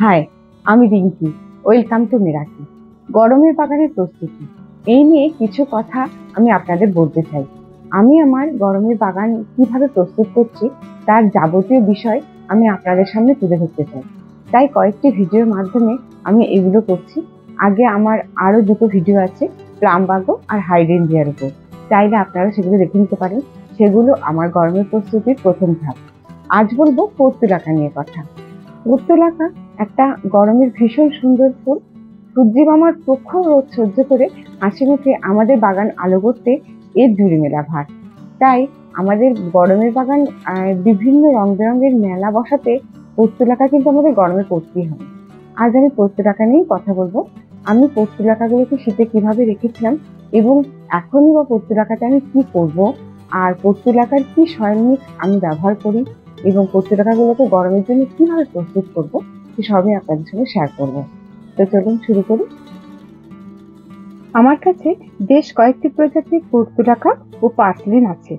High আমি Rinki, welcome to মিরাকি। গরমের বাগানের প্রস্তুতি। এই নিয়ে কিছু কথা আমি আপনাদের বলতে চাই। আমি আমার গরমের বাগান কীভাবে প্রস্তুত করছি, তার যাবতীয় বিষয় আমি আপনাদের সামনে তুলে ধরতে চাই। তাই কয়েকটি ভিডিওর মাধ্যমে আমি এগুলো করছি। আগে আমার আরও দুটো ভিডিও আছে, প্লামবাগো আর হাইডেনজিয়ার উপর। চাইলে আপনারা সেগুলো দেখে নিতে পারেন। সেগুলো আমার গরমের প্রস্তুতির প্রথম ধাপ। আজ বলব পর্তুলাকা নিয়ে কথা। পর্তুলাকা গরমের ভীষণ সুন্দর ফুল। সূর্যি মামার প্রখর রোদ সহ্য করে হাসি মুখে আমাদের বাগান আলো করতে এর জুড়ি মেলা ভার। তাই আমাদের গরমের বাগান বিভিন্ন রং বেরঙের মেলা বসাতে পর্তুলাকা কিন্তু আমাদের গরমে করতেই হবে। আজ আমি পর্তুলাকা নিয়েই কথা বলব। আমি পর্তুলাকাগুলোকে শীতে কীভাবে রেখেছিলাম এবং এখনই বা পর্তুলাকাতে আমি কি করব আর পর্তুলাকার কি সয়নিক আমি ব্যবহার করি এবং পর্তুলাকাগুলোকে গরমের জন্য কীভাবে প্রস্তুত করব সবই আপনাদের সঙ্গে শেয়ার করব? তো চলুন শুরু করি। আমার কাছে বেশ কয়েকটি প্রজাতির পর্তুলাকা ও পার্সলিন আছে।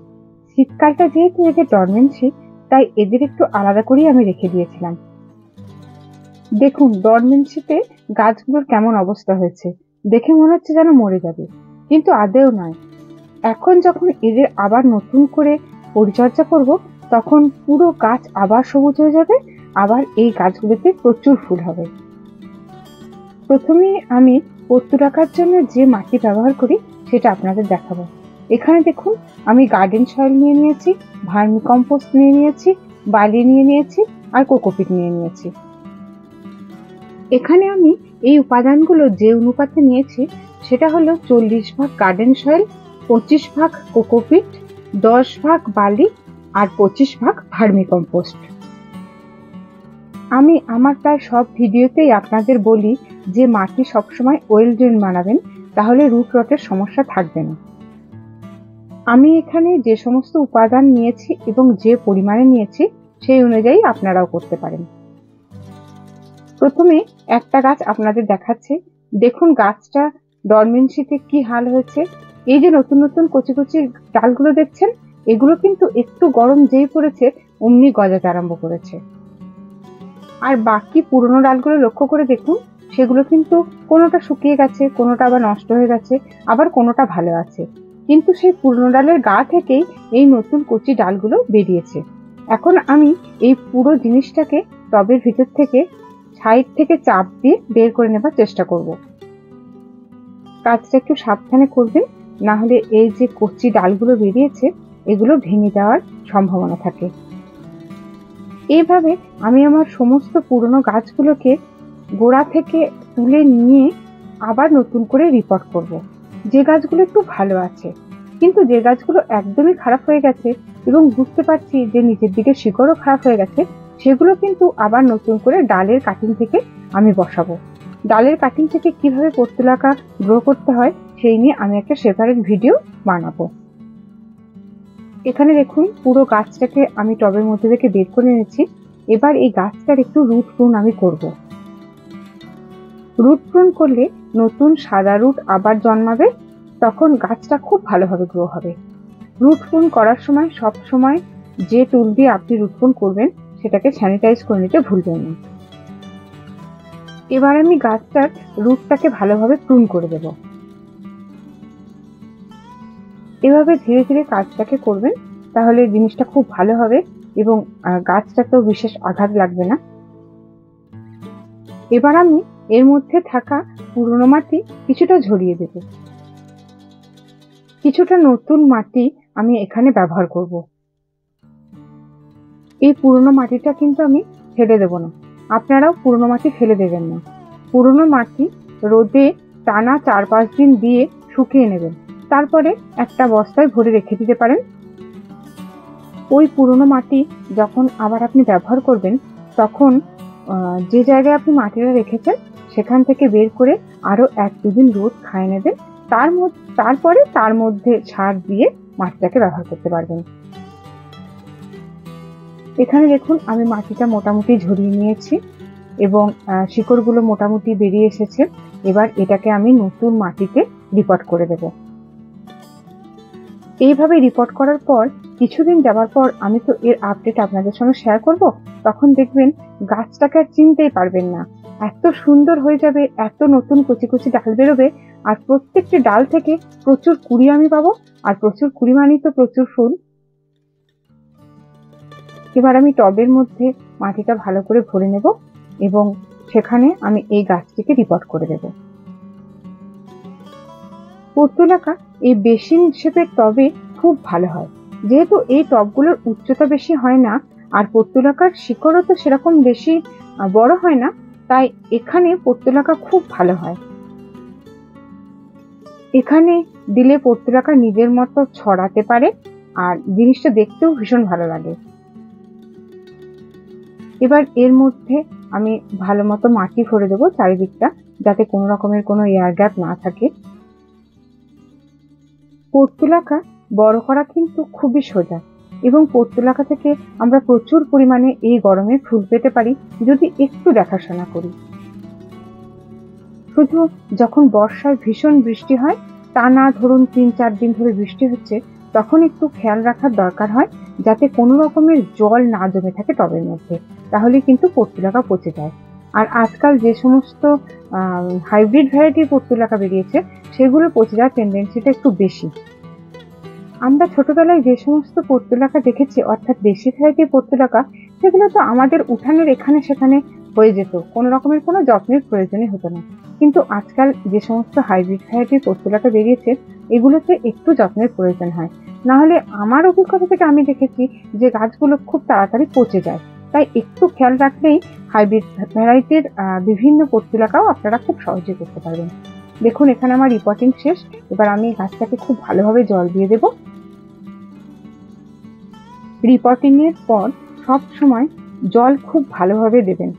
শীতকালটা যেহেতু এদের ডরমেন্সি তাই এদের একটু আলাদা করেই আমি রেখে দিয়েছিলাম। দেখুন ডরমেন্সিতে গাছগুলোর কেমন অবস্থা হয়েছে। দেখে মনে হচ্ছে যেন মরে যাবে। কিন্তু আদেও নয়। এখন যখন এদের আবার নতুন করে পরিচর্যা করব, তখন পুরো গাছ আবার সবুজ হয়ে যাবে আবার এই গাছগুলোতে প্রচুর ফুল হবে। প্রথমে আমি পত্তু রাখার জন্য যে মাটি ব্যবহার করি, সেটা আপনাদের দেখাবো। এখানে দেখুন, আমি গার্ডেন সয়েল নিয়ে নিয়েছি, ভার্মি কম্পোস্ট নিয়ে নিয়েছি, বালি নিয়ে নিয়েছি, আর কোকোপিট নিয়ে নিয়েছি। এখানে আমি এই উপাদানগুলো যে অনুপাতে নিয়েছি, সেটা হলো চল্লিশ ভাগ গার্ডেন সয়েল পঁচিশ ভাগ কোকোপিট, দশ ভাগ বালি, আর পঁচিশ ভাগ ভার্মি কম্পোস্ট আমি আমার প্রায় সব ভিডিওতেই আপনাদের বলি যে মাটি সবসময় ওয়েল ড্রেন বানাবেন, তাহলে রুট রটের সমস্যা থাকবে না। আমি এখানে যে সমস্ত উপাদান নিয়েছি এবং যে পরিমাণে নিয়েছি, সেই অনুযায়ী আপনারাও করতে পারেন। প্রথমে একটা গাছ আপনাদের দেখাচ্ছে। দেখুন গাছটা ডরমেন্সিতে কি হাল হয়েছে। এই যে নতুন নতুন কচি কচি ডালগুলো দেখছেন, এগুলো কিন্তু একটু গরম যেই পড়েছে, অমনি গজাতে আরম্ভ করেছে। আর বাকি পুরনো ডালগুলো লক্ষ্য করে দেখুন, সেগুলো কিন্তু কোনোটা শুকিয়ে গেছে, কোনোটা আবার নষ্ট হয়ে গেছে, আবার কোনোটা ভালো আছে। কিন্তু সেই পুরনো ডালের গা থেকেই এই নতুন কচি ডালগুলো বেরিয়েছে। এখন আমি এই পুরো জিনিসটাকে টবের ভিতর থেকে সাইড থেকে চাপ দিয়ে বের করে নেবার চেষ্টা করব। কাজটা একটু সাবধানে করবেন, না হলে এই যে কচি ডালগুলো বেরিয়েছে, এগুলো ভেঙে যাওয়ার সম্ভাবনা থাকে। এইভাবে আমি আমার সমস্ত পুরনো গাছগুলোকে গোড়া থেকে তুলে নিয়ে আবার নতুন করে রিপোর্ট করব। যে গাছগুলো একটু ভালো আছে, কিন্তু যে গাছগুলো একদমই খারাপ হয়ে গেছে এবং বুঝতে পারছি যে নিচের দিকে শিকড়ও খারাপ হয়ে গেছে, সেগুলো কিন্তু আবার নতুন করে ডালের কাটিং থেকে আমি বসাবো ডালের কাটিং থেকে কীভাবে পর্তুলাকা গ্রো করতে হয়, সেই নিয়ে আমি একটা সেপারেট ভিডিও বানাবো এখানে দেখুন, পুরো গাছটাকে আমি টবের মধ্যে থেকে বের করে এনেছি। এবার এই গাছটার একটু রুট প্রুন আমি করব। রুট প্রুন করলে নতুন সাদা রুট আবার জন্মাবে, তখন গাছটা খুব ভালোভাবে গ্রো হবে। রুট প্রুন করার সময় সব সময় যে টুল দিয়ে আপনি রুট প্রুন করবেন, সেটাকে স্যানিটাইজ করে নিতে ভুলবেন না। এবার আমি গাছটার রুটটাকে ভালোভাবে প্রুন করে দেব। এভাবে ধীরে ধীরে কাজটাকে করবেন, তাহলে জিনিসটা খুব ভালো হবে এবং গাছটাতেও বিশেষ আঘাত লাগবে না। এবার আমি এর মধ্যে থাকা পুরনো মাটি কিছুটা ঝরিয়ে দেব। কিছুটা নতুন মাটি আমি এখানে ব্যবহার করব। এই পুরনো মাটিটা কিন্তু আমি ফেলে দেব না। আপনারাও পুরনো মাটি ফেলে দেবেন না। পুরনো মাটি রোদে টানা চার পাঁচ দিন দিয়ে শুকিয়ে নেবেন। তারপরে একটা বস্তায় ভরে রেখে দিতে পারেন। ওই পুরনো মাটি যখন আবার আপনি ব্যবহার করবেন, তখন যে জায়গায় আপনি মাটিটা রেখেছেন, সেখান থেকে বের করে আরও এক দুদিন রোদ খায় নেবেন। তার তারপরে তার মধ্যে সার দিয়ে মাটিটাকে ব্যবহার করতে পারবেন। এখানে দেখুন, আমি মাটিটা মোটামুটি ঝরিয়ে নিয়েছি এবং শিকড়গুলো মোটামুটি বেরিয়ে এসেছে। এবার এটাকে আমি নতুন মাটিতে রিপোর্ট করে দেব। এইভাবে রিপোর্ট করার পর, কিছুদিন যাওয়ার পর আমি তো এর আপডেট আপনাদের সঙ্গে শেয়ার করব, তখন দেখবেন গাছটাকে আর চিনতেই পারবেন না। এত সুন্দর হয়ে যাবে, এত নতুন কচি কচি ডাল বেরোবে, আর প্রত্যেকটি ডাল থেকে প্রচুর কুড়ি আমি পাবো, আর প্রচুর কুড়ি মানেই তো প্রচুর ফুল। এবার আমি টবের মধ্যে মাটিটা ভালো করে ভরে নেব, এবং সেখানে আমি এই গাছটিকে রিপোর্ট করে দেব। পর্তুলাকা এই বেসিন শেপের টবে খুব ভালো হয়। যেহেতু এই টবগুলোর উচ্চতা বেশি হয় না আর পর্তুলাকার শিকড়ও তো সেরকম বেশি বড় হয় না, তাই এখানে পর্তুলাকা খুব ভালো হয়। এখানে দিলে পর্তুলাকা নিজের মতো ছড়াতে পারে আর জিনিসটা দেখতেও ভীষণ ভালো লাগে। এবার এর মধ্যে আমি ভালো মতো মাটি ভরে দেবো চারিদিকটা, যাতে কোনো রকমের কোনো এয়ার গ্যাপ না থাকে। পর্তুলাকা বড় করা কিন্তু খুবই সোজা এবং পর্তুলাকা থেকে আমরা প্রচুর পরিমাণে এই গরমে ফুল পেতে পারি যদি একটু দেখাশোনা করি। শুধু যখন বর্ষায় ভীষণ বৃষ্টি হয়, তা না ধরুন তিন চার দিন ধরে বৃষ্টি হচ্ছে, তখন একটু খেয়াল রাখার দরকার হয় যাতে কোনো রকমের জল না জমে থাকে টবের মধ্যে তাহলে কিন্তু পর্তুলাকা পচে যায়। আর আজকাল যে সমস্ত হাইব্রিড ভ্যারাইটির পর্তুলাকা বেরিয়েছে, সেগুলো পচে যাওয়ার টেন্ডেন্সিটা একটু বেশি। আমরা ছোটবেলায় যে সমস্ত পর্তুলাকা দেখেছি, অর্থাৎ দেশি ভ্যারাইটির পর্তুলাকা, সেগুলো তো আমাদের উঠানের এখানে সেখানে হয়ে যেত। কোনো রকমের কোনো যত্নের প্রয়োজনই হতো না। কিন্তু আজকাল যে সমস্ত হাইব্রিড ভ্যারাইটির পর্তুলাকা বেরিয়েছে, এগুলোতে একটু যত্নের প্রয়োজন হয়। নাহলে আমার অভিজ্ঞতা থেকে আমি দেখেছি যে গাছগুলো খুব তাড়াতাড়ি পচে যায়। তাই একটু খেয়াল রাখলেই হাইব্রিড ভ্যারাইটির বিভিন্ন পর্তুলাকাও আপনারা খুব সহজে করতে পারবেন। দেখুন, এখানে আমার রিপোর্টিং শেষ। এবার আমি গাছটাকে খুব ভালোভাবে জল দিয়ে দেব। রিপোর্টিং এর পর সব সময় জল খুব ভালোভাবে দেবেন।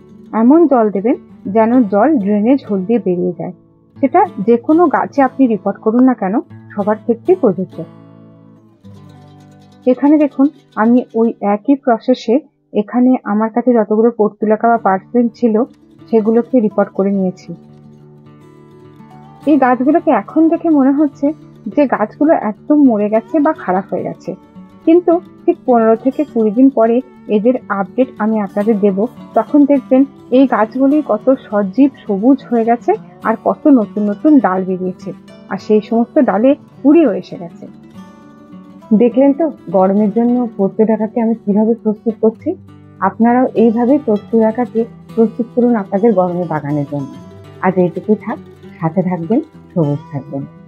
এমন জল দেবেন যেন জল ড্রেনেজ হোল দিয়ে বেরিয়ে যায়। সেটা যে কোনো গাছে আপনি রিপোর্ট করুন না কেন, সবার ক্ষেত্রেই প্রযোজ্য। এখানে দেখুন, আমি ওই একই প্রসেসে এখানে আমার কাছে যতগুলো পর্তুলাকা বা পার্সেন্ট ছিল, সেগুলোকে রিপোর্ট করে নিয়েছি। এই গাছগুলোকে এখন দেখে মনে হচ্ছে যে গাছগুলো একদম মরে গেছে বা খারাপ হয়ে গেছে। কিন্তু ঠিক পনেরো থেকে কুড়ি দিন পরে এদের আপডেট আমি আপনাদের দেব। তখন দেখবেন এই গাছগুলি কত সজীব সবুজ হয়ে গেছে আর কত নতুন নতুন ডাল বেরিয়েছে। আর সেই সমস্ত ডালে কুড়িও এসে গেছে। দেখলেন তো, গরমের জন্য পড়তে ডাকাকে আমি কীভাবে প্রস্তুত করছি? আপনারাও এইভাবেই প্রস্তুত ডাকাকে প্রস্তুত করুন আপনাদের গরমের বাগানের জন্য। আজ এইটুকুই থাক, সাথে থাকবেন, সবুজ থাকবেন।